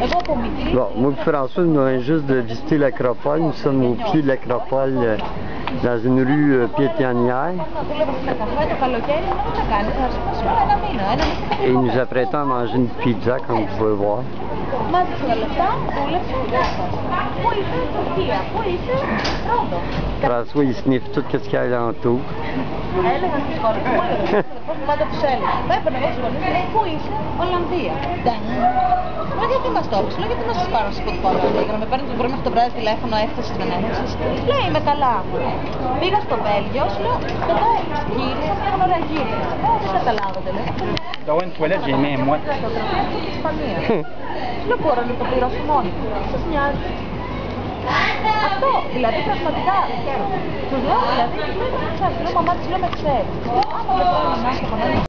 Bon, moi François, nous venons juste de visiter l'acropole. Nous sommes au pied de l'acropole euh, dans une rue euh, piétonnière. Et nous apprêtons à manger une pizza, comme vous pouvez voir. François, il sniffe tout ce qu'il y a alentour. Λέω γιατί να σας πάρω σα πω να με παίρνει το πρωί μέχρι το τηλέφωνο, έφτασε στην έφτασε. Λέει είμαι καλά. Πήγα στο Βέλγιο, σου λέω μετά γύρισα, μια ωραία γύρισα. Δεν καταλάβατε. Το one toilet j'ai même μπορώ να το πληρώσω μόνο. Σας νοιάζει. Αυτό, δηλαδή πραγματικά χαίρομαι. Του λέω, δηλαδή, δεν ξέρω, μαμά, της λέω με ξέρει. Άμα δεν να